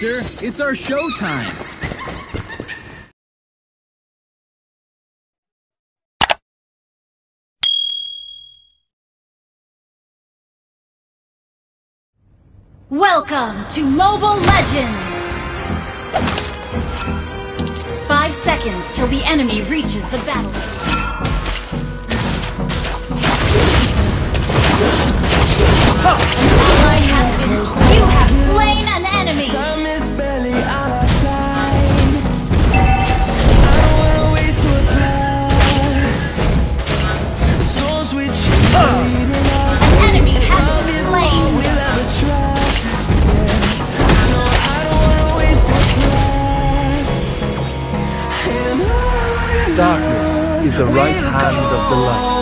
It's our showtime. Welcome to Mobile Legends! Five seconds till the enemy reaches the battle. You have slain an enemy! Hand of the light.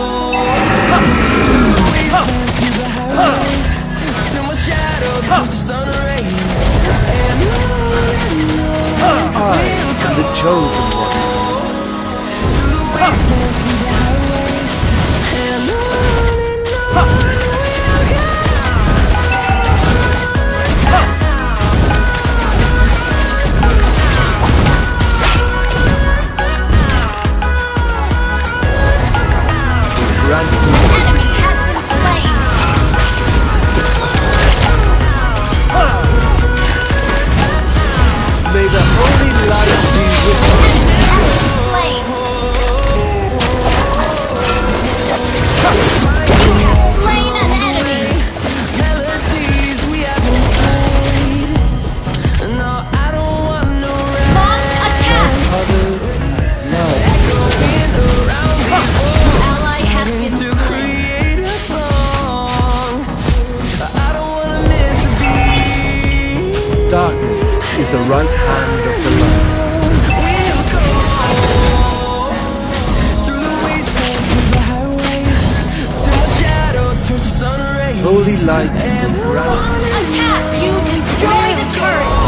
I am the chosen one. Darkness is the right hand of the light. Holy light grant Attack! You destroy the turret!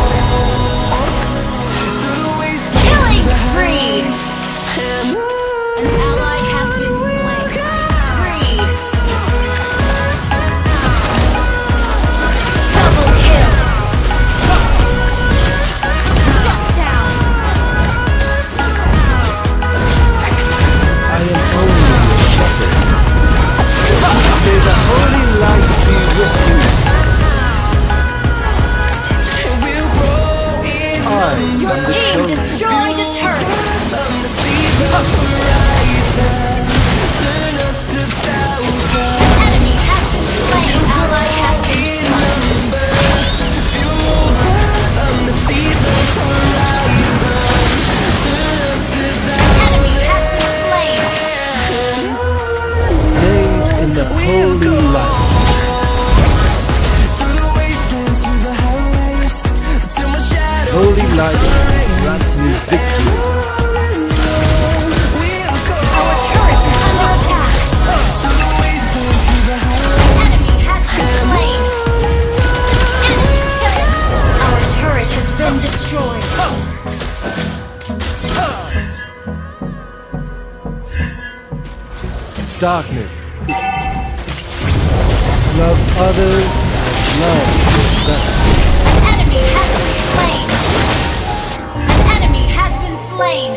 Darkness. Love others as love yourself. An enemy has been slain! An enemy has been slain!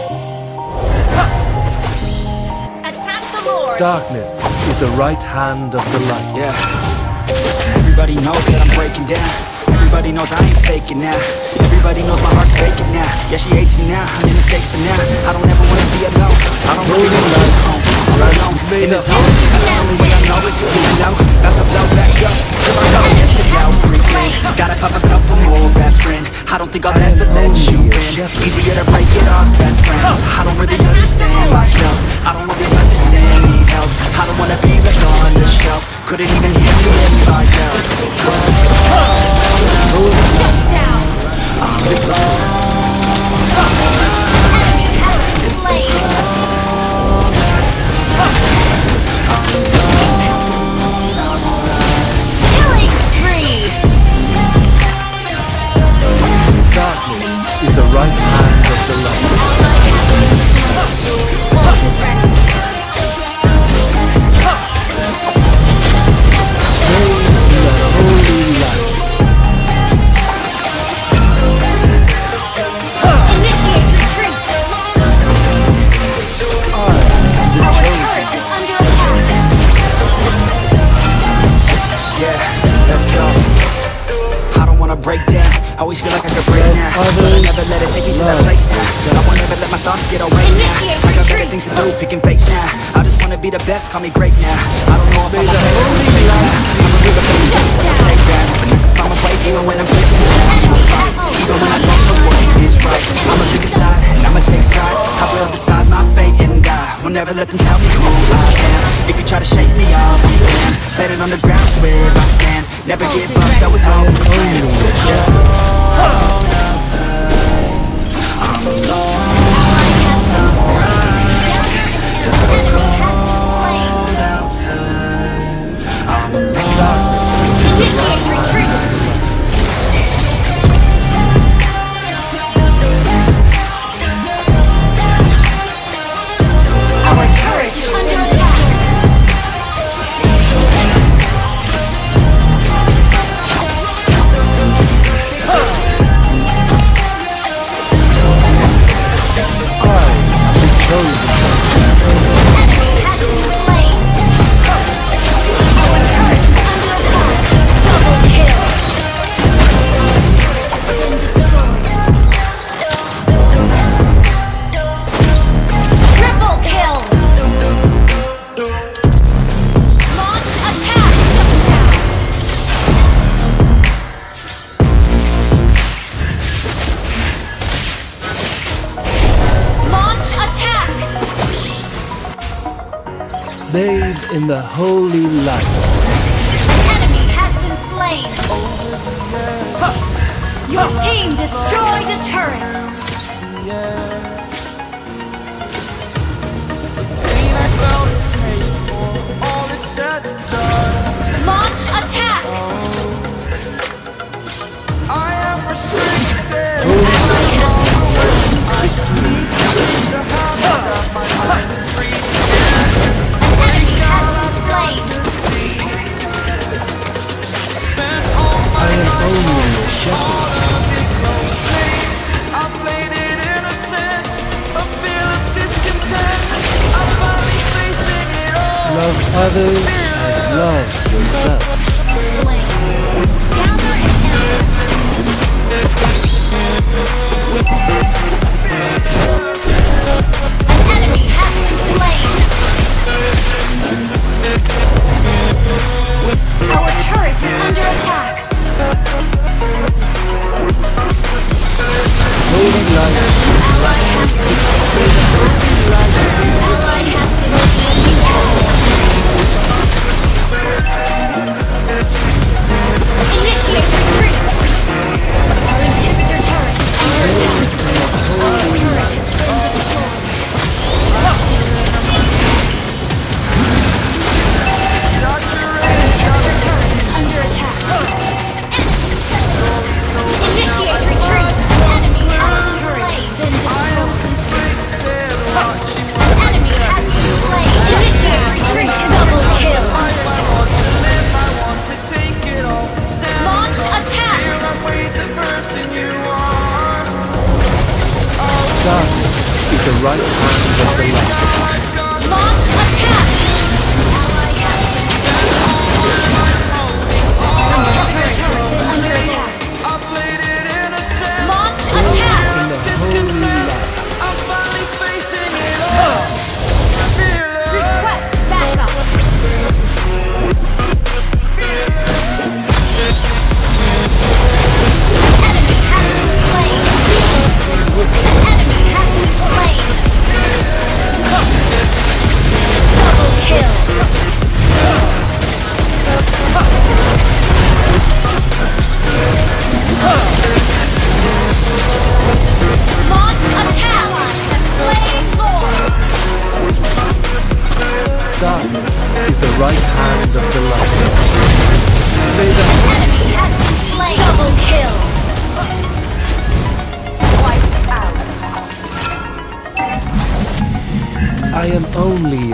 Attack the Lord! Darkness is the right hand of the light. Yeah. Everybody knows that I'm breaking down. Everybody knows I ain't faking now. Everybody knows my heart's faking now. Yeah, she hates me now. I made mistakes, but now I don't ever wanna be alone. I don't really wanna be home. I'm alone in this zone. That's the only way I know it. You know, about to blow back up. Here I go. Let the doubt creep in. Gotta pop a couple more aspirin. I don't think I'll ever let you in. Easier to break it off best friends. I don't really understand myself. I don't really understand, need help. I don't wanna be left on the shelf. Couldn't even hear me if I yelled. right hand of the light. Never let it take me to that place now. I won't ever let my thoughts get away Initiate now I got better things to do, picking fake now. I just wanna be the best, call me great now. I don't know if I'm a better mistake now. I'ma be the best, just like a playground But I can find my way even when I'm feeling down. I'ma fight, even when I don't know what is right. I'ma pick a side, and I'ma take pride. I will decide my fate and die. Will never let them tell me who I am. If you try to shake me, I'll be damned. Let it on the ground's where I stand. Never give up, that was always the plan. So yeah Bathe in the holy light. An enemy has been slain! Your team destroyed a turret! Pain I Love others as love yourself. An enemy has been slain! Right hand of the light.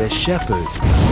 Shepherd.